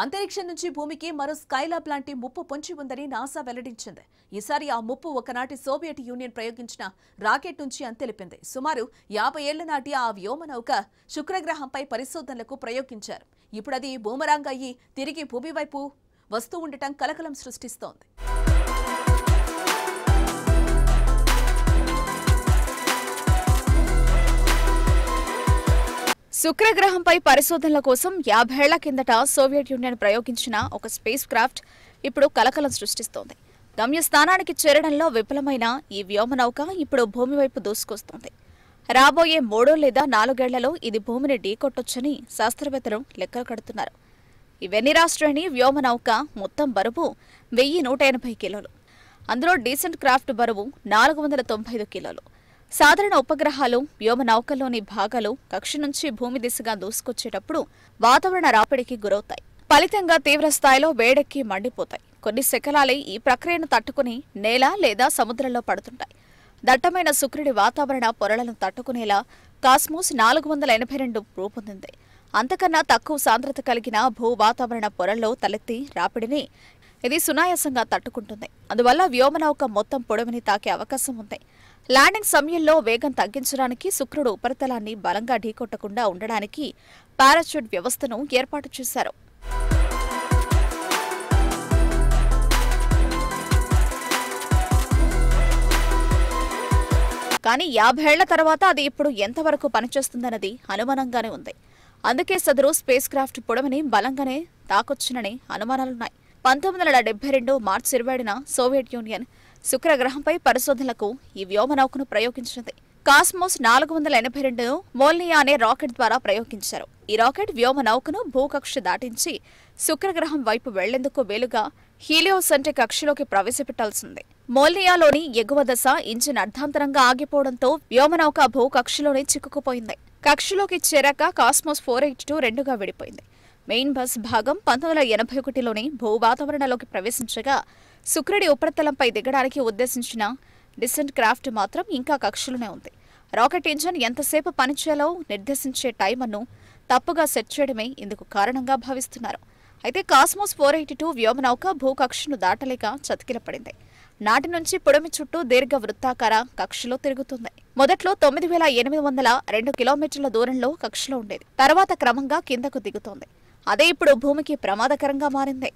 అంతరిక్షం నుంచి భూమికి మరో స్కైలాబ్ లాంటి ముప్పు పొంచి ఉందని నాసా వెల్లడించింది. ఈసారి ఆ ముప్పు ఒకనాటి సోవియట్ యూనియన్ ప్రయోగించిన రాకెట్ నుంచి అని తెలిపింది. సుమారు యాభై ఏళ్ళ నాటి ఆ వ్యోమనౌక శుక్రగ్రహంపై పరిశోధనలకు ప్రయోగించారు. ఇప్పుడు అది బూమరాంగ్ అయ్యి తిరిగి భూమి వైపు వస్తూ ఉండటం కలకలం సృష్టిస్తోంది. శుక్రగ్రహంపై పరిశోధనల కోసం యాభేళ్ళ కిందట సోవియట్ యూనియన్ ప్రయోగించిన ఒక స్పేస్ క్రాఫ్ట్ ఇప్పుడు కలకలం సృష్టిస్తోంది. గమ్యస్థానానికి చేరడంలో విఫలమైన ఈ వ్యోమనౌక ఇప్పుడు భూమి వైపు దూసుకొస్తోంది. రాబోయే మూడో లేదా నాలుగేళ్ళలో ఇది భూమిని ఢీకొట్టొచ్చని శాస్త్రవేత్తలు లెక్కలు కడుతున్నారు. ఇవన్నీ రాష్ట్రాన్ని వ్యోమనౌక మొత్తం బరువు వెయ్యి నూట ఎనభై కిలోలు. అందులో డీసెంట్ క్రాఫ్ట్ బరువు నాలుగు వందల తొంభై ఐదు కిలోలు. సాధారణ ఉపగ్రహాలు వ్యోమనౌకల్లోని భాగాలు కక్ష నుంచి భూమి దిశగా దూసుకొచ్చేటప్పుడు వాతావరణ రాపిడికి గురవుతాయి. ఫలితంగా తీవ్ర స్థాయిలో వేడెక్కి మండిపోతాయి. కొన్ని శకలాలే ఈ ప్రక్రియను తట్టుకుని నేల లేదా సముద్రంలో పడుతుంటాయి. దట్టమైన శుక్రుడి వాతావరణ పొరలను తట్టుకునేలా కాస్మోస్ నాలుగు వందల ఎనభై రెండు రూపొందింది. అంతకన్నా తక్కువ సాంద్రత కలిగిన భూ వాతావరణ పొరల్లో తలెత్తి రాపిడిని ఇది సునాయాసంగా తట్టుకుంటుంది. అందువల్ల వ్యోమనౌక మొత్తం పొడవుని తాకే అవకాశం ఉంది. ల్యాండింగ్ సమయంలో వేగం తగ్గించడానికి శుక్రుడు ఉపరితలాన్ని బలంగా ఢీకొట్టకుండా ఉండడానికి పారాచూట్ వ్యవస్థను ఏర్పాటు చేశారు. కానీ యాభేళ్ళ తర్వాత అది ఇప్పుడు ఎంతవరకు పనిచేస్తుందన్నది అనుమానంగానే ఉంది. అందుకే సదరు స్పేస్ క్రాఫ్ట్ పొడవని బలంగానే తాకొచ్చునని అనుమానాలున్నాయి. పంతొమ్మిది వందల డెబ్బై రెండు మార్చి ఇరవై సోవియట్ యూనియన్ శుక్రగ్రహంపై పరిశోధనలకు ఈ వ్యోమనౌకను ప్రయోగించింది. కాస్మోస్ నాలుగు వందల ఎనభై రెండు మోల్నియా అనే రాకెట్ ద్వారా ప్రయోగించారు. ఈ రాకెట్ వ్యోమ నౌకను భూకక్ష దాటించి శుక్రగ్రహం వైపు వెళ్ళేందుకు వేలుగా హీలియోస్ అంటే కక్షలోకి ప్రవేశపెట్టాల్సింది. మోల్నియాలోని ఎగువ దశ ఇంజిన్ అర్ధాంతరంగా ఆగిపోవడంతో వ్యోమనౌక భూకక్షలోనే చిక్కుకుపోయింది. కక్షలోకి చేరాక కాస్మోస్ ఫోర్ ఎయిట్ టూ రెండుగా విడిపోయింది. మెయిన్ బస్ భాగం పంతొమ్మిది వందల ఎనభై ఒకటిలోని భూ వాతావరణంలోకి ప్రవేశించగా శుక్రుడి ఉపరితలంపై దిగడానికి ఉద్దేశించిన డిసెంట్ క్రాఫ్ట్ మాత్రం ఇంకా కక్షలోనే ఉంది. రాకెట్ ఇంజన్ ఎంతసేపు పనిచేయాలో నిర్దేశించే టైమర్ను తప్పుగా సెట్ చేయడమే ఇందుకు కారణంగా భావిస్తున్నారు. అయితే కాస్మోస్ ఫోర్ ఎయిటీ టూ వ్యోమనౌక భూకక్షను దాటలేక చతికిలపడింది. నాటి నుంచి పొడమి చుట్టూ దీర్ఘ వృత్తాకార కక్షలో తిరుగుతుంది. మొదట్లో తొమ్మిది వేల ఎనిమిది వందల రెండు కిలోమీటర్ల దూరంలో కక్షలో ఉండేది. తర్వాత క్రమంగా కిందకు దిగుతోంది. అదే ఇప్పుడు భూమికి ప్రమాదకరంగా మారింది.